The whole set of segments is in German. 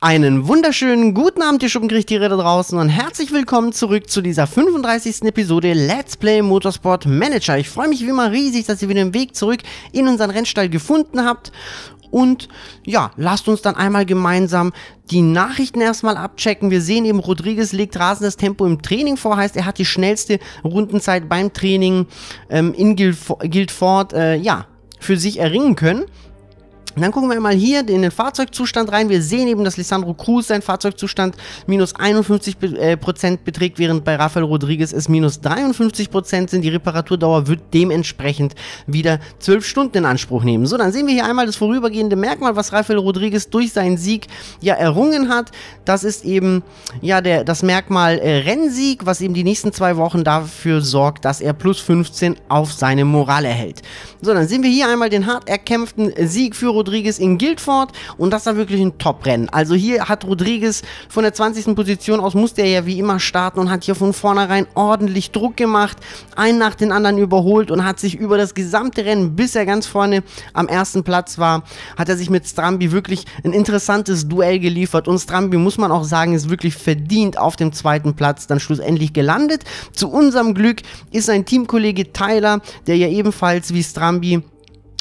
Einen wunderschönen guten Abend, ihr Schuppengerichttiere da draußen und herzlich willkommen zurück zu dieser 35. Episode Let's Play Motorsport Manager. Ich freue mich wie immer riesig, dass ihr wieder den Weg zurück in unseren Rennstall gefunden habt. Und ja, lasst uns dann einmal gemeinsam die Nachrichten erstmal abchecken. Wir sehen eben, Rodriguez legt rasendes Tempo im Training vor, heißt, er hat die schnellste Rundenzeit beim Training ähm, in Guildford, äh, ja, für sich erringen können. Dann gucken wir mal hier in den Fahrzeugzustand rein. Wir sehen eben, dass Lissandro Cruz sein Fahrzeugzustand minus 51% äh, beträgt, während bei Rafael Rodriguez es minus 53% sind. Die Reparaturdauer wird dementsprechend wieder 12 Stunden in Anspruch nehmen. So, dann sehen wir hier einmal das vorübergehende Merkmal, was Rafael Rodriguez durch seinen Sieg ja errungen hat. Das ist eben ja der, das Merkmal äh, Rennsieg, was eben die nächsten zwei Wochen dafür sorgt, dass er plus 15 auf seine Moral erhält. So, dann sehen wir hier einmal den hart erkämpften Sieg für Rodriguez in Guildford und das war wirklich ein Top-Rennen. Also hier hat Rodriguez von der 20. Position aus musste er ja wie immer starten und hat hier von vornherein ordentlich Druck gemacht, einen nach den anderen überholt und hat sich über das gesamte Rennen, bis er ganz vorne am ersten Platz war, hat er sich mit Strambi wirklich ein interessantes Duell geliefert und Strambi, muss man auch sagen, ist wirklich verdient auf dem zweiten Platz dann schlussendlich gelandet. Zu unserem Glück ist sein Teamkollege Tyler, der ja ebenfalls wie Strambi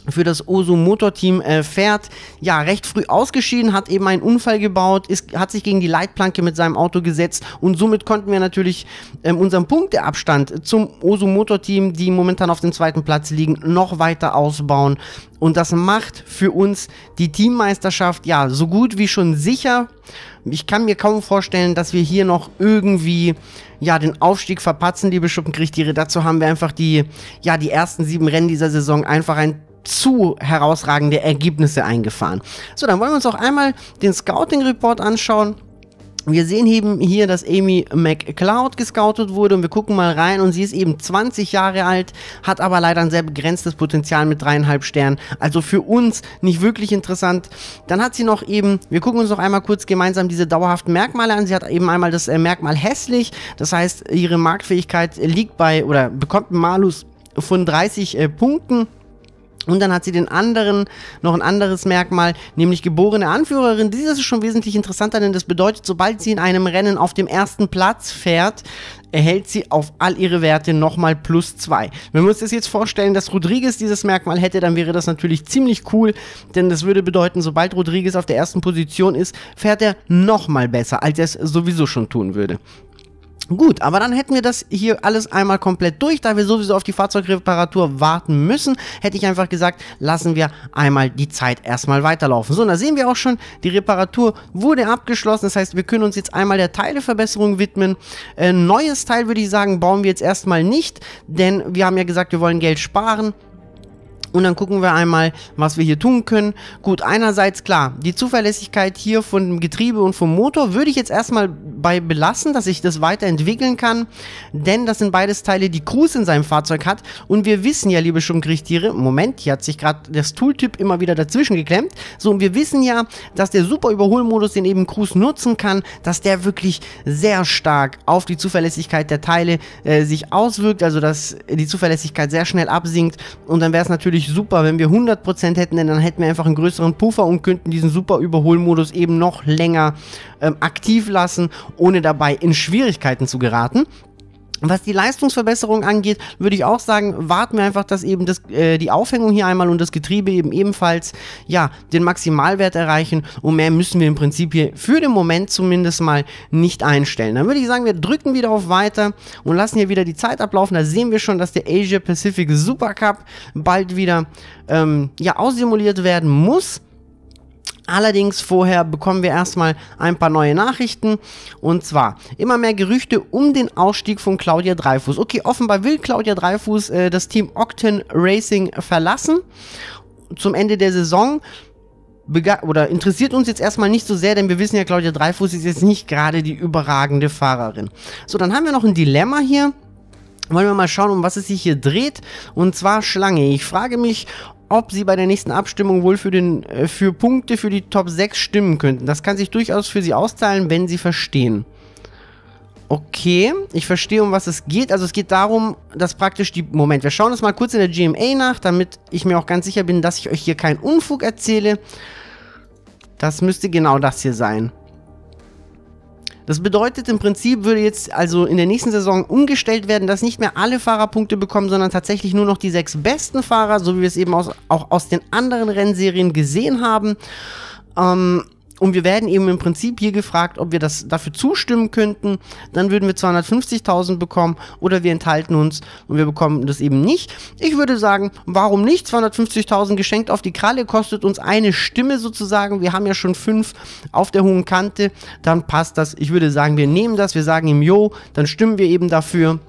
für das Oso Motorteam äh, fährt, ja, recht früh ausgeschieden, hat eben einen Unfall gebaut, ist, hat sich gegen die Leitplanke mit seinem Auto gesetzt und somit konnten wir natürlich ähm, unseren Punkteabstand zum Oso Motorteam, die momentan auf dem zweiten Platz liegen, noch weiter ausbauen. Und das macht für uns die Teammeisterschaft ja so gut wie schon sicher. Ich kann mir kaum vorstellen, dass wir hier noch irgendwie ja den Aufstieg verpatzen, liebe Schuppenkriechtiere. Dazu haben wir einfach die ja die ersten sieben Rennen dieser Saison einfach ein zu herausragende Ergebnisse eingefahren. So, dann wollen wir uns auch einmal den Scouting Report anschauen. Wir sehen eben hier, dass Amy McCloud gescoutet wurde und wir gucken mal rein und sie ist eben 20 Jahre alt, hat aber leider ein sehr begrenztes Potenzial mit dreieinhalb Sternen. Also für uns nicht wirklich interessant. Dann hat sie noch eben, wir gucken uns noch einmal kurz gemeinsam diese dauerhaften Merkmale an. Sie hat eben einmal das äh, Merkmal hässlich, das heißt ihre Marktfähigkeit liegt bei oder bekommt einen Malus von 30 äh, Punkten. Und dann hat sie den anderen, noch ein anderes Merkmal, nämlich geborene Anführerin. Dieses ist schon wesentlich interessanter, denn das bedeutet, sobald sie in einem Rennen auf dem ersten Platz fährt, erhält sie auf all ihre Werte nochmal plus zwei. Wenn wir uns das jetzt vorstellen, dass Rodriguez dieses Merkmal hätte, dann wäre das natürlich ziemlich cool, denn das würde bedeuten, sobald Rodriguez auf der ersten Position ist, fährt er nochmal besser, als er es sowieso schon tun würde. Gut, aber dann hätten wir das hier alles einmal komplett durch. Da wir sowieso auf die Fahrzeugreparatur warten müssen, hätte ich einfach gesagt, lassen wir einmal die Zeit erstmal weiterlaufen. So, und da sehen wir auch schon, die Reparatur wurde abgeschlossen. Das heißt, wir können uns jetzt einmal der Teileverbesserung widmen. Ein äh, neues Teil, würde ich sagen, bauen wir jetzt erstmal nicht, denn wir haben ja gesagt, wir wollen Geld sparen. Und dann gucken wir einmal, was wir hier tun können. Gut, einerseits klar, die Zuverlässigkeit hier von dem Getriebe und vom Motor würde ich jetzt erstmal bei belassen, dass ich das weiterentwickeln kann. Denn das sind beides Teile, die Cruise in seinem Fahrzeug hat. Und wir wissen ja, liebe Schummgerichttiere, Moment, hier hat sich gerade das Tooltip immer wieder dazwischen geklemmt. So, und wir wissen ja, dass der super Überholmodus, den eben Cruise nutzen kann, dass der wirklich sehr stark auf die Zuverlässigkeit der Teile äh, sich auswirkt. Also, dass die Zuverlässigkeit sehr schnell absinkt. Und dann wäre es natürlich natürlich super, wenn wir 100% hätten, denn dann hätten wir einfach einen größeren Puffer und könnten diesen super Überholmodus eben noch länger ähm, aktiv lassen, ohne dabei in Schwierigkeiten zu geraten. Was die Leistungsverbesserung angeht, würde ich auch sagen, warten wir einfach, dass eben das, äh, die Aufhängung hier einmal und das Getriebe eben ebenfalls ja, den Maximalwert erreichen und mehr müssen wir im Prinzip hier für den Moment zumindest mal nicht einstellen. Dann würde ich sagen, wir drücken wieder auf Weiter und lassen hier wieder die Zeit ablaufen. Da sehen wir schon, dass der Asia Pacific Super Cup bald wieder ähm, ja, aussimuliert werden muss. Allerdings vorher bekommen wir erstmal ein paar neue Nachrichten. Und zwar immer mehr Gerüchte um den Ausstieg von Claudia Dreifuß. Okay, offenbar will Claudia Dreifuß äh, das Team Octon Racing verlassen. Zum Ende der Saison oder interessiert uns jetzt erstmal nicht so sehr, denn wir wissen ja, Claudia Dreifuß ist jetzt nicht gerade die überragende Fahrerin. So, dann haben wir noch ein Dilemma hier. Wollen wir mal schauen, um was es sich hier dreht. Und zwar Schlange. Ich frage mich, ob sie bei der nächsten Abstimmung wohl für, den, äh, für Punkte für die Top 6 stimmen könnten. Das kann sich durchaus für sie auszahlen, wenn sie verstehen. Okay, ich verstehe, um was es geht. Also es geht darum, dass praktisch die... Moment, wir schauen das mal kurz in der GMA nach, damit ich mir auch ganz sicher bin, dass ich euch hier keinen Unfug erzähle. Das müsste genau das hier sein. Das bedeutet im Prinzip würde jetzt also in der nächsten Saison umgestellt werden, dass nicht mehr alle Fahrer Punkte bekommen, sondern tatsächlich nur noch die sechs besten Fahrer, so wie wir es eben aus, auch aus den anderen Rennserien gesehen haben. Ähm, und wir werden eben im Prinzip hier gefragt, ob wir das dafür zustimmen könnten. Dann würden wir 250.000 bekommen oder wir enthalten uns und wir bekommen das eben nicht. Ich würde sagen, warum nicht? 250.000 geschenkt auf die Kralle kostet uns eine Stimme sozusagen. Wir haben ja schon fünf auf der hohen Kante. Dann passt das. Ich würde sagen, wir nehmen das. Wir sagen ihm Jo. Dann stimmen wir eben dafür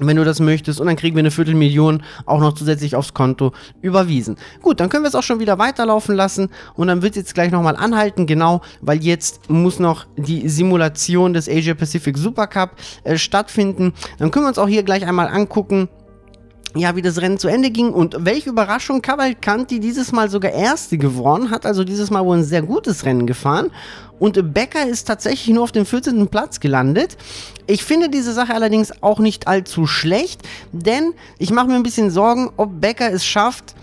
wenn du das möchtest. Und dann kriegen wir eine Viertelmillion auch noch zusätzlich aufs Konto überwiesen. Gut, dann können wir es auch schon wieder weiterlaufen lassen. Und dann wird es jetzt gleich nochmal anhalten, genau, weil jetzt muss noch die Simulation des Asia Pacific Super Cup äh, stattfinden. Dann können wir uns auch hier gleich einmal angucken, ja, wie das Rennen zu Ende ging und welche Überraschung Cavalcanti dieses Mal sogar Erste geworden hat, also dieses Mal wohl ein sehr gutes Rennen gefahren und Becker ist tatsächlich nur auf dem 14. Platz gelandet. Ich finde diese Sache allerdings auch nicht allzu schlecht, denn ich mache mir ein bisschen Sorgen, ob Becker es schafft,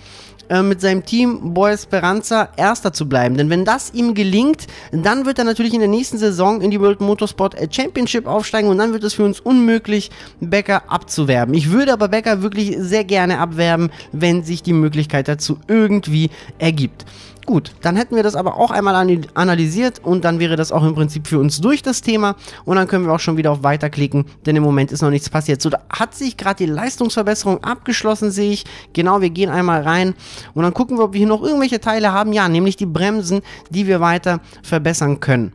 äh, mit seinem Team Boy Speranza Erster zu bleiben. Denn wenn das ihm gelingt, dann wird er natürlich in der nächsten Saison in die World Motorsport Championship aufsteigen und dann wird es für uns unmöglich, Becker abzuwerben. Ich würde aber Becker wirklich sehr gerne abwerben, wenn sich die Möglichkeit dazu irgendwie ergibt. Gut, dann hätten wir das aber auch einmal analysiert und dann wäre das auch im Prinzip für uns durch das Thema und dann können wir auch schon wieder auf Weiterklicken, denn im Moment ist noch nichts passiert. So, da hat sich gerade die Leistungsverbesserung abgeschlossen, sehe ich. Genau, wir gehen einmal rein und dann gucken wir, ob wir hier noch irgendwelche Teile haben. Ja, nämlich die Bremsen, die wir weiter verbessern können.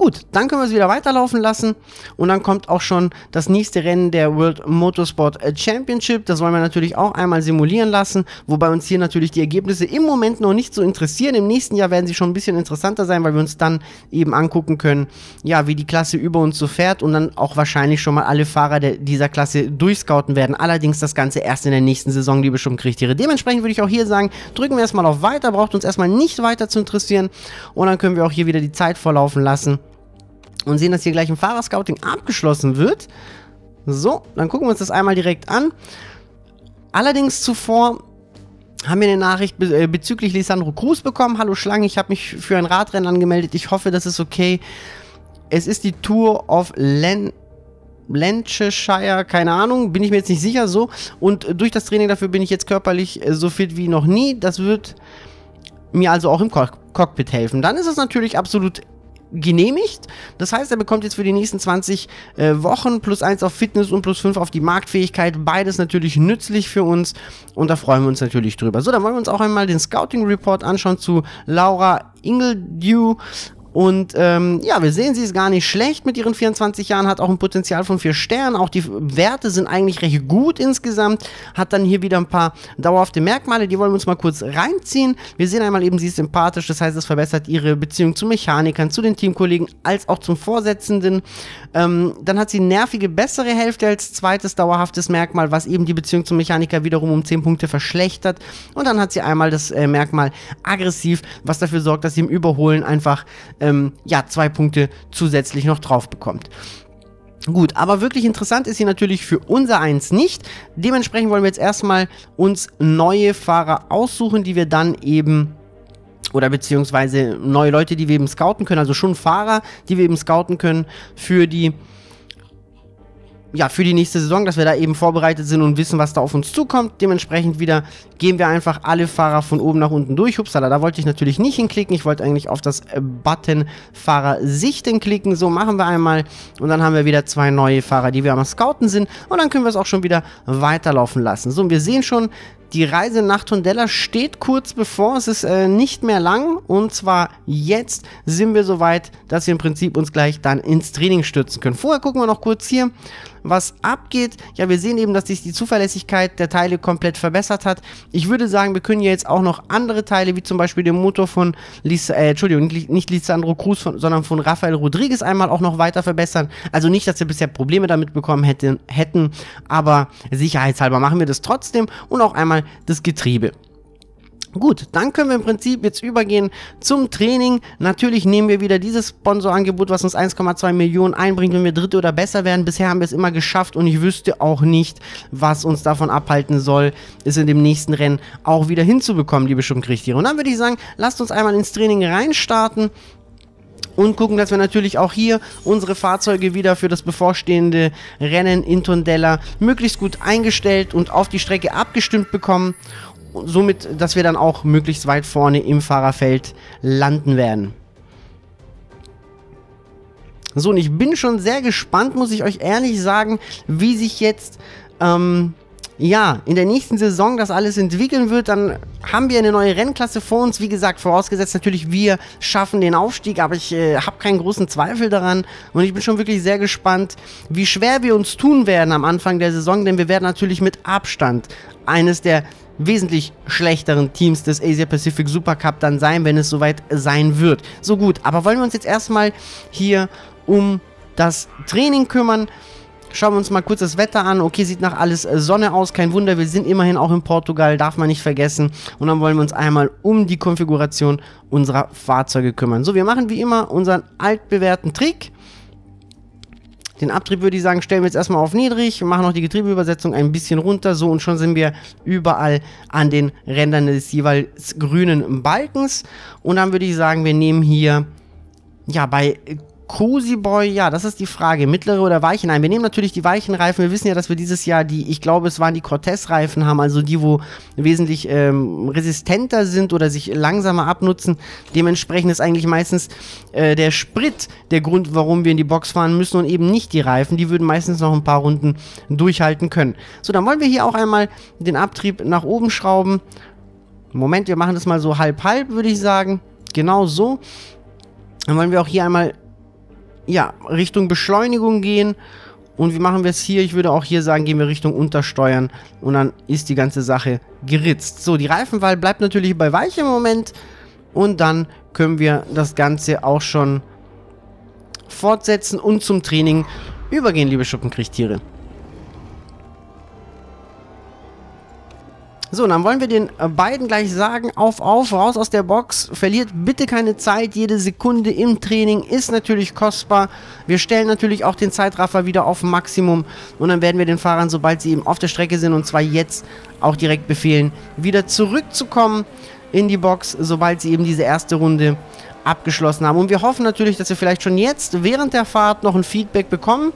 Gut, dann können wir es wieder weiterlaufen lassen und dann kommt auch schon das nächste Rennen der World Motorsport Championship. Das wollen wir natürlich auch einmal simulieren lassen, wobei uns hier natürlich die Ergebnisse im Moment noch nicht so interessieren. Im nächsten Jahr werden sie schon ein bisschen interessanter sein, weil wir uns dann eben angucken können, ja, wie die Klasse über uns so fährt und dann auch wahrscheinlich schon mal alle Fahrer dieser Klasse durchscouten werden. Allerdings das Ganze erst in der nächsten Saison, liebe Schummkriechtiere. Dementsprechend würde ich auch hier sagen, drücken wir erstmal auf Weiter, braucht uns erstmal nicht weiter zu interessieren und dann können wir auch hier wieder die Zeit vorlaufen lassen und sehen, dass hier gleich ein Fahrerscouting abgeschlossen wird. So, dann gucken wir uns das einmal direkt an. Allerdings zuvor haben wir eine Nachricht äh, bezüglich Lisandro Cruz bekommen. Hallo Schlange, ich habe mich für ein Radrennen angemeldet. Ich hoffe, das ist okay. Es ist die Tour of Len Lancashire, keine Ahnung, bin ich mir jetzt nicht sicher so. Und durch das Training dafür bin ich jetzt körperlich äh, so fit wie noch nie. Das wird mir also auch im Cockpit helfen. Dann ist es natürlich absolut genehmigt. Das heißt, er bekommt jetzt für die nächsten 20 äh, Wochen plus 1 auf Fitness und plus 5 auf die Marktfähigkeit. Beides natürlich nützlich für uns und da freuen wir uns natürlich drüber. So, dann wollen wir uns auch einmal den Scouting Report anschauen zu Laura Ingledew. Und ähm, ja, wir sehen, sie ist gar nicht schlecht mit ihren 24 Jahren, hat auch ein Potenzial von 4 Sternen. Auch die Werte sind eigentlich recht gut insgesamt. Hat dann hier wieder ein paar dauerhafte Merkmale, die wollen wir uns mal kurz reinziehen. Wir sehen einmal eben, sie ist sympathisch, das heißt, es verbessert ihre Beziehung zu Mechanikern, zu den Teamkollegen, als auch zum Vorsitzenden. Ähm, dann hat sie nervige, bessere Hälfte als zweites dauerhaftes Merkmal, was eben die Beziehung zum Mechaniker wiederum um 10 Punkte verschlechtert. Und dann hat sie einmal das äh, Merkmal aggressiv, was dafür sorgt, dass sie im Überholen einfach ähm, ja, zwei Punkte zusätzlich noch drauf bekommt. Gut, aber wirklich interessant ist sie natürlich für unser Eins nicht. Dementsprechend wollen wir jetzt erstmal uns neue Fahrer aussuchen, die wir dann eben oder beziehungsweise neue Leute, die wir eben scouten können, also schon Fahrer, die wir eben scouten können für die ja, für die nächste Saison, dass wir da eben vorbereitet sind und wissen, was da auf uns zukommt. Dementsprechend wieder gehen wir einfach alle Fahrer von oben nach unten durch. Hupsala, da wollte ich natürlich nicht hinklicken. Ich wollte eigentlich auf das äh, Button Fahrer sichten klicken. So machen wir einmal. Und dann haben wir wieder zwei neue Fahrer, die wir am Scouten sind. Und dann können wir es auch schon wieder weiterlaufen lassen. So, und wir sehen schon, die Reise nach Tondella steht kurz bevor. Es ist äh, nicht mehr lang. Und zwar jetzt sind wir soweit, dass wir im Prinzip uns gleich dann ins Training stürzen können. Vorher gucken wir noch kurz hier, was abgeht. Ja, wir sehen eben, dass sich die Zuverlässigkeit der Teile komplett verbessert hat. Ich würde sagen, wir können jetzt auch noch andere Teile, wie zum Beispiel den Motor von Lis äh, Entschuldigung, nicht Lisandro Cruz, von, sondern von Rafael Rodriguez einmal auch noch weiter verbessern. Also nicht, dass wir bisher Probleme damit bekommen hätten, hätten aber sicherheitshalber machen wir das trotzdem und auch einmal das Getriebe. Gut, dann können wir im Prinzip jetzt übergehen zum Training. Natürlich nehmen wir wieder dieses Sponsorangebot, was uns 1,2 Millionen einbringt, wenn wir Dritte oder besser werden. Bisher haben wir es immer geschafft und ich wüsste auch nicht, was uns davon abhalten soll, es in dem nächsten Rennen auch wieder hinzubekommen, liebe Schummkriechtiere. Und dann würde ich sagen, lasst uns einmal ins Training reinstarten und gucken, dass wir natürlich auch hier unsere Fahrzeuge wieder für das bevorstehende Rennen in Tondella möglichst gut eingestellt und auf die Strecke abgestimmt bekommen. Somit, dass wir dann auch möglichst weit vorne im Fahrerfeld landen werden. So, und ich bin schon sehr gespannt, muss ich euch ehrlich sagen, wie sich jetzt ähm, ja, in der nächsten Saison das alles entwickeln wird, dann haben wir eine neue Rennklasse vor uns. Wie gesagt, vorausgesetzt natürlich, wir schaffen den Aufstieg, aber ich äh, habe keinen großen Zweifel daran und ich bin schon wirklich sehr gespannt, wie schwer wir uns tun werden am Anfang der Saison, denn wir werden natürlich mit Abstand eines der wesentlich schlechteren Teams des Asia Pacific Super Cup dann sein, wenn es soweit sein wird. So gut, aber wollen wir uns jetzt erstmal hier um das Training kümmern. Schauen wir uns mal kurz das Wetter an. Okay, sieht nach alles äh, Sonne aus. Kein Wunder, wir sind immerhin auch in Portugal, darf man nicht vergessen. Und dann wollen wir uns einmal um die Konfiguration unserer Fahrzeuge kümmern. So, wir machen wie immer unseren altbewährten Trick. Den Abtrieb würde ich sagen, stellen wir jetzt erstmal auf niedrig, machen noch die Getriebeübersetzung ein bisschen runter, so und schon sind wir überall an den Rändern des jeweils grünen Balkens. Und dann würde ich sagen, wir nehmen hier, ja, bei Cozy Boy, ja, das ist die Frage. Mittlere oder weiche? Nein, wir nehmen natürlich die weichen Reifen. Wir wissen ja, dass wir dieses Jahr die, ich glaube, es waren die Cortez-Reifen haben, also die, wo wesentlich ähm, resistenter sind oder sich langsamer abnutzen. Dementsprechend ist eigentlich meistens äh, der Sprit der Grund, warum wir in die Box fahren müssen und eben nicht die Reifen. Die würden meistens noch ein paar Runden durchhalten können. So, dann wollen wir hier auch einmal den Abtrieb nach oben schrauben. Moment, wir machen das mal so halb-halb, würde ich sagen. Genau so. Dann wollen wir auch hier einmal ja, Richtung Beschleunigung gehen. Und wie machen wir es hier? Ich würde auch hier sagen, gehen wir Richtung Untersteuern. Und dann ist die ganze Sache geritzt. So, die Reifenwahl bleibt natürlich bei weich im Moment. Und dann können wir das Ganze auch schon fortsetzen und zum Training übergehen, liebe Schuppenkriechtiere. So, dann wollen wir den äh, beiden gleich sagen, auf, auf, raus aus der Box, verliert bitte keine Zeit, jede Sekunde im Training ist natürlich kostbar. Wir stellen natürlich auch den Zeitraffer wieder auf Maximum und dann werden wir den Fahrern, sobald sie eben auf der Strecke sind und zwar jetzt, auch direkt befehlen, wieder zurückzukommen in die Box, sobald sie eben diese erste Runde abgeschlossen haben. Und wir hoffen natürlich, dass wir vielleicht schon jetzt während der Fahrt noch ein Feedback bekommen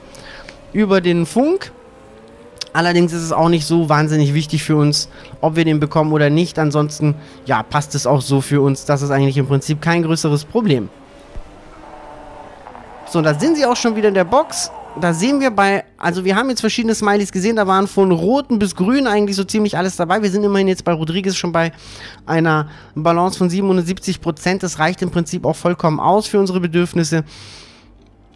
über den Funk Allerdings ist es auch nicht so wahnsinnig wichtig für uns, ob wir den bekommen oder nicht. Ansonsten, ja, passt es auch so für uns. Das ist eigentlich im Prinzip kein größeres Problem. So, da sind sie auch schon wieder in der Box. Da sehen wir bei, also wir haben jetzt verschiedene Smileys gesehen, da waren von roten bis grün eigentlich so ziemlich alles dabei. Wir sind immerhin jetzt bei Rodriguez schon bei einer Balance von 77%. Das reicht im Prinzip auch vollkommen aus für unsere Bedürfnisse.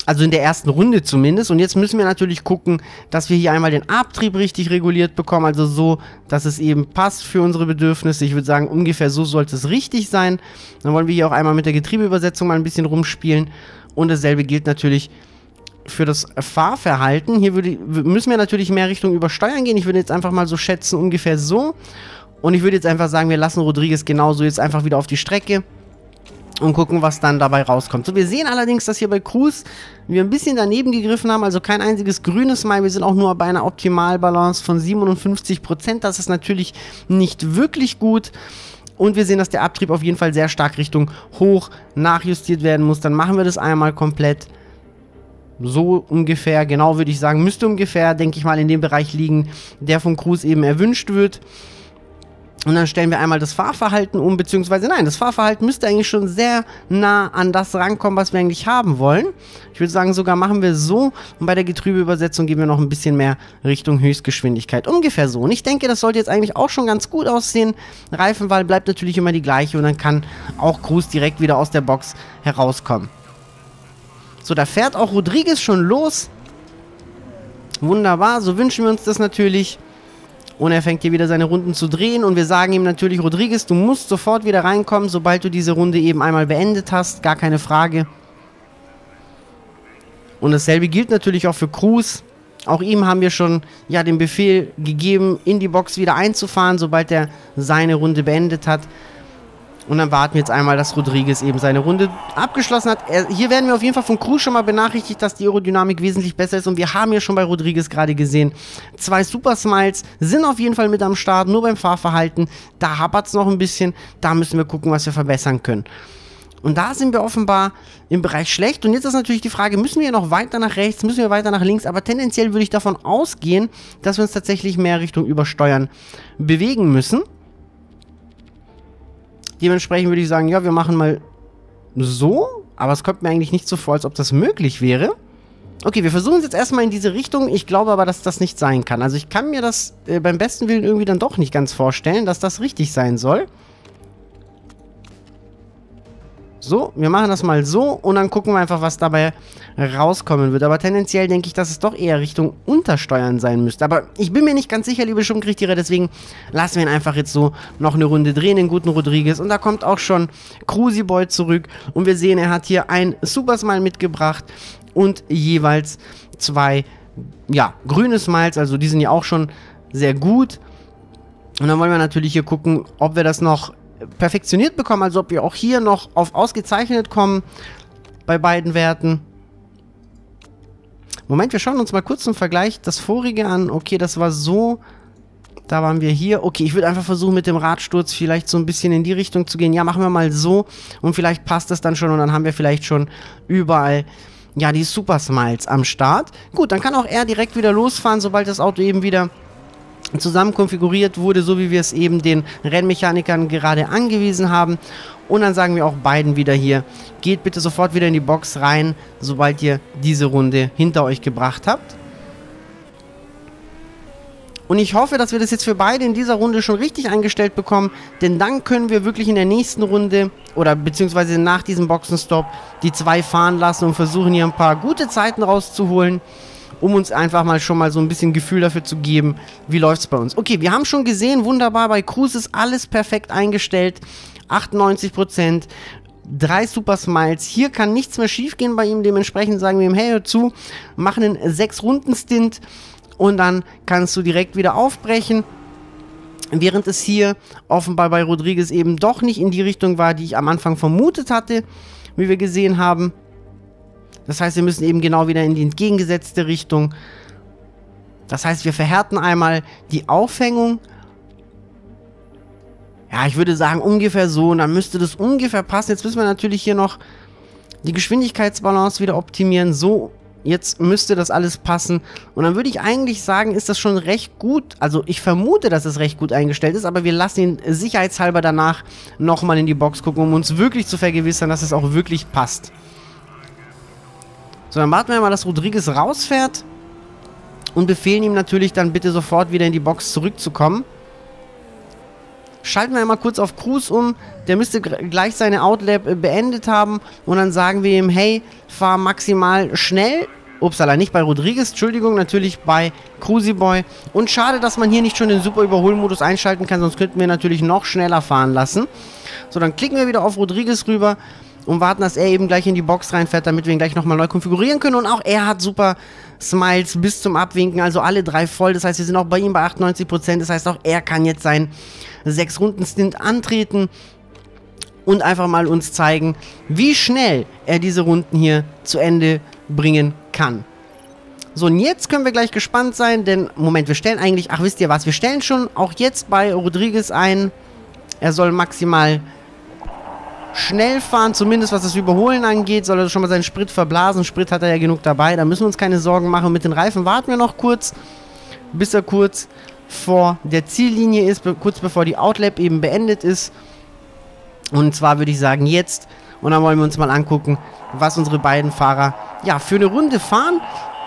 Also in der ersten Runde zumindest. Und jetzt müssen wir natürlich gucken, dass wir hier einmal den Abtrieb richtig reguliert bekommen. Also so, dass es eben passt für unsere Bedürfnisse. Ich würde sagen, ungefähr so sollte es richtig sein. Dann wollen wir hier auch einmal mit der Getriebeübersetzung mal ein bisschen rumspielen. Und dasselbe gilt natürlich für das Fahrverhalten. Hier würde, müssen wir natürlich mehr Richtung Übersteuern gehen. Ich würde jetzt einfach mal so schätzen, ungefähr so. Und ich würde jetzt einfach sagen, wir lassen Rodriguez genauso jetzt einfach wieder auf die Strecke und gucken, was dann dabei rauskommt. So, wir sehen allerdings, dass hier bei Cruise wir ein bisschen daneben gegriffen haben, also kein einziges grünes Mal. Wir sind auch nur bei einer Optimalbalance von 57%. Das ist natürlich nicht wirklich gut. Und wir sehen, dass der Abtrieb auf jeden Fall sehr stark Richtung hoch nachjustiert werden muss. Dann machen wir das einmal komplett. So ungefähr, genau würde ich sagen, müsste ungefähr, denke ich mal, in dem Bereich liegen, der von Cruise eben erwünscht wird. Und dann stellen wir einmal das Fahrverhalten um, beziehungsweise nein, das Fahrverhalten müsste eigentlich schon sehr nah an das rankommen, was wir eigentlich haben wollen. Ich würde sagen, sogar machen wir so und bei der Getriebeübersetzung gehen wir noch ein bisschen mehr Richtung Höchstgeschwindigkeit. Ungefähr so. Und ich denke, das sollte jetzt eigentlich auch schon ganz gut aussehen. Reifenwahl bleibt natürlich immer die gleiche und dann kann auch Cruz direkt wieder aus der Box herauskommen. So, da fährt auch Rodriguez schon los. Wunderbar, so wünschen wir uns das natürlich. Und er fängt hier wieder seine Runden zu drehen. Und wir sagen ihm natürlich, Rodriguez, du musst sofort wieder reinkommen, sobald du diese Runde eben einmal beendet hast. Gar keine Frage. Und dasselbe gilt natürlich auch für Cruz. Auch ihm haben wir schon ja, den Befehl gegeben, in die Box wieder einzufahren, sobald er seine Runde beendet hat. Und dann warten wir jetzt einmal, dass Rodriguez eben seine Runde abgeschlossen hat. Er, hier werden wir auf jeden Fall von Cruz schon mal benachrichtigt, dass die Aerodynamik wesentlich besser ist. Und wir haben ja schon bei Rodriguez gerade gesehen, zwei Super Smiles sind auf jeden Fall mit am Start, nur beim Fahrverhalten. Da hapert es noch ein bisschen. Da müssen wir gucken, was wir verbessern können. Und da sind wir offenbar im Bereich schlecht. Und jetzt ist natürlich die Frage, müssen wir noch weiter nach rechts, müssen wir weiter nach links? Aber tendenziell würde ich davon ausgehen, dass wir uns tatsächlich mehr Richtung Übersteuern bewegen müssen. Dementsprechend würde ich sagen, ja, wir machen mal so. Aber es kommt mir eigentlich nicht so vor, als ob das möglich wäre. Okay, wir versuchen es jetzt erstmal in diese Richtung. Ich glaube aber, dass das nicht sein kann. Also ich kann mir das äh, beim besten Willen irgendwie dann doch nicht ganz vorstellen, dass das richtig sein soll. So, wir machen das mal so und dann gucken wir einfach, was dabei rauskommen wird. Aber tendenziell denke ich, dass es doch eher Richtung Untersteuern sein müsste. Aber ich bin mir nicht ganz sicher, liebe Schumkriechtiere, deswegen lassen wir ihn einfach jetzt so noch eine Runde drehen, den guten Rodriguez. Und da kommt auch schon Cruzy Boy zurück und wir sehen, er hat hier ein Super Smile mitgebracht und jeweils zwei, ja, grüne Smiles. Also die sind ja auch schon sehr gut. Und dann wollen wir natürlich hier gucken, ob wir das noch perfektioniert bekommen, also ob wir auch hier noch auf ausgezeichnet kommen bei beiden Werten. Moment, wir schauen uns mal kurz zum Vergleich das vorige an. Okay, das war so. Da waren wir hier. Okay, ich würde einfach versuchen, mit dem Radsturz vielleicht so ein bisschen in die Richtung zu gehen. Ja, machen wir mal so. Und vielleicht passt das dann schon. Und dann haben wir vielleicht schon überall, ja, die Super Smiles am Start. Gut, dann kann auch er direkt wieder losfahren, sobald das Auto eben wieder zusammen konfiguriert wurde, so wie wir es eben den Rennmechanikern gerade angewiesen haben. Und dann sagen wir auch beiden wieder hier, geht bitte sofort wieder in die Box rein, sobald ihr diese Runde hinter euch gebracht habt. Und ich hoffe, dass wir das jetzt für beide in dieser Runde schon richtig eingestellt bekommen, denn dann können wir wirklich in der nächsten Runde oder beziehungsweise nach diesem Boxenstopp die zwei fahren lassen und versuchen hier ein paar gute Zeiten rauszuholen um uns einfach mal schon mal so ein bisschen Gefühl dafür zu geben, wie läuft es bei uns. Okay, wir haben schon gesehen, wunderbar, bei Cruise ist alles perfekt eingestellt. 98%, drei Super Smiles. Hier kann nichts mehr schiefgehen bei ihm. Dementsprechend sagen wir ihm, hey, hör zu, mach einen 6-Runden-Stint und dann kannst du direkt wieder aufbrechen. Während es hier offenbar bei Rodriguez eben doch nicht in die Richtung war, die ich am Anfang vermutet hatte, wie wir gesehen haben. Das heißt, wir müssen eben genau wieder in die entgegengesetzte Richtung. Das heißt, wir verhärten einmal die Aufhängung. Ja, ich würde sagen ungefähr so. Und dann müsste das ungefähr passen. Jetzt müssen wir natürlich hier noch die Geschwindigkeitsbalance wieder optimieren. So, jetzt müsste das alles passen. Und dann würde ich eigentlich sagen, ist das schon recht gut. Also ich vermute, dass es recht gut eingestellt ist. Aber wir lassen ihn sicherheitshalber danach nochmal in die Box gucken, um uns wirklich zu vergewissern, dass es auch wirklich passt. So, dann warten wir mal, dass Rodriguez rausfährt. Und befehlen ihm natürlich dann bitte sofort wieder in die Box zurückzukommen. Schalten wir einmal kurz auf Cruise um. Der müsste gleich seine Outlap äh, beendet haben. Und dann sagen wir ihm, hey, fahr maximal schnell. Upsala, nicht bei Rodriguez, Entschuldigung, natürlich bei Cruzy Boy. Und schade, dass man hier nicht schon den Super Überholmodus einschalten kann, sonst könnten wir natürlich noch schneller fahren lassen. So, dann klicken wir wieder auf Rodriguez rüber und warten, dass er eben gleich in die Box reinfährt, damit wir ihn gleich nochmal neu konfigurieren können. Und auch er hat super Smiles bis zum Abwinken, also alle drei voll. Das heißt, wir sind auch bei ihm bei 98%. Das heißt, auch er kann jetzt seinen 6-Runden-Stint antreten und einfach mal uns zeigen, wie schnell er diese Runden hier zu Ende bringen kann. So, und jetzt können wir gleich gespannt sein, denn, Moment, wir stellen eigentlich, ach, wisst ihr was, wir stellen schon auch jetzt bei Rodriguez ein, er soll maximal schnell fahren, zumindest was das Überholen angeht, soll er schon mal seinen Sprit verblasen. Sprit hat er ja genug dabei, da müssen wir uns keine Sorgen machen. Mit den Reifen warten wir noch kurz, bis er kurz vor der Ziellinie ist, kurz bevor die Outlap eben beendet ist. Und zwar würde ich sagen jetzt. Und dann wollen wir uns mal angucken, was unsere beiden Fahrer ja für eine Runde fahren.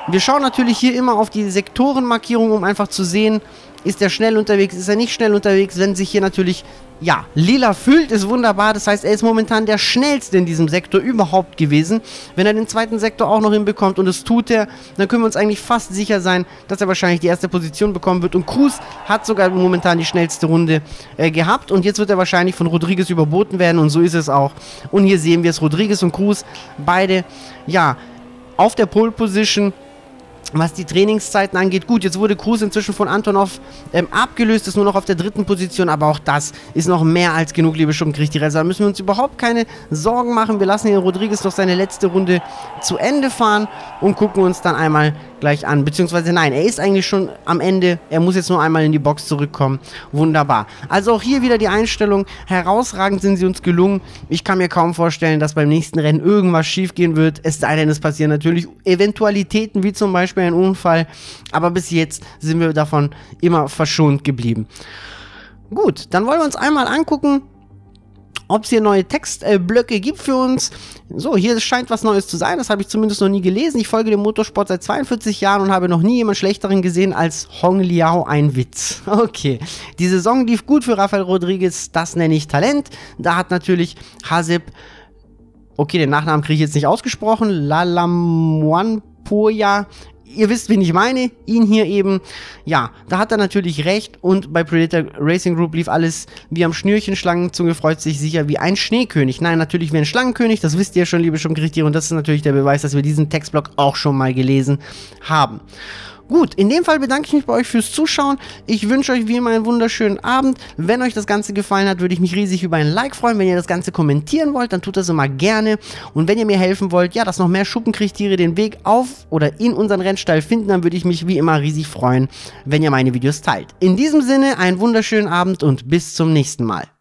Wir schauen natürlich hier immer auf die Sektorenmarkierung, um einfach zu sehen, ist er schnell unterwegs, ist er nicht schnell unterwegs. Wenn sich hier natürlich, ja, lila fühlt, ist wunderbar. Das heißt, er ist momentan der schnellste in diesem Sektor überhaupt gewesen. Wenn er den zweiten Sektor auch noch hinbekommt und das tut er, dann können wir uns eigentlich fast sicher sein, dass er wahrscheinlich die erste Position bekommen wird. Und Cruz hat sogar momentan die schnellste Runde äh, gehabt. Und jetzt wird er wahrscheinlich von Rodriguez überboten werden und so ist es auch. Und hier sehen wir es, Rodriguez und Cruz, beide, ja, auf der Pole Position was die Trainingszeiten angeht. Gut, jetzt wurde Cruz inzwischen von Antonov ähm, abgelöst, ist nur noch auf der dritten Position, aber auch das ist noch mehr als genug, liebe Schuppenkrieg-Theresa. Da müssen wir uns überhaupt keine Sorgen machen. Wir lassen hier Rodriguez noch seine letzte Runde zu Ende fahren und gucken uns dann einmal gleich an. Beziehungsweise nein, er ist eigentlich schon am Ende. Er muss jetzt nur einmal in die Box zurückkommen. Wunderbar. Also auch hier wieder die Einstellung. Herausragend sind sie uns gelungen. Ich kann mir kaum vorstellen, dass beim nächsten Rennen irgendwas schief gehen wird. Es sei denn, es passieren natürlich Eventualitäten, wie zum Beispiel ein Unfall. Aber bis jetzt sind wir davon immer verschont geblieben. Gut, dann wollen wir uns einmal angucken, ob es hier neue Textblöcke äh, gibt für uns. So, hier scheint was Neues zu sein. Das habe ich zumindest noch nie gelesen. Ich folge dem Motorsport seit 42 Jahren und habe noch nie jemand Schlechteren gesehen als Hong Liao ein Witz. Okay. Die Saison lief gut für Rafael Rodriguez. Das nenne ich Talent. Da hat natürlich Hasib okay, den Nachnamen kriege ich jetzt nicht ausgesprochen, Lalamuanpoya ihr wisst, wen ich meine, ihn hier eben. Ja, da hat er natürlich recht und bei Predator Racing Group lief alles wie am Schnürchen. Schlangenzunge freut sich sicher wie ein Schneekönig. Nein, natürlich wie ein Schlangenkönig, das wisst ihr schon, liebe Schumgerichtiere, und das ist natürlich der Beweis, dass wir diesen Textblock auch schon mal gelesen haben. Gut, in dem Fall bedanke ich mich bei euch fürs Zuschauen. Ich wünsche euch wie immer einen wunderschönen Abend. Wenn euch das Ganze gefallen hat, würde ich mich riesig über ein Like freuen. Wenn ihr das Ganze kommentieren wollt, dann tut das immer gerne. Und wenn ihr mir helfen wollt, ja, dass noch mehr Schuppenkriechtiere den Weg auf oder in unseren Rennstall finden, dann würde ich mich wie immer riesig freuen, wenn ihr meine Videos teilt. In diesem Sinne, einen wunderschönen Abend und bis zum nächsten Mal.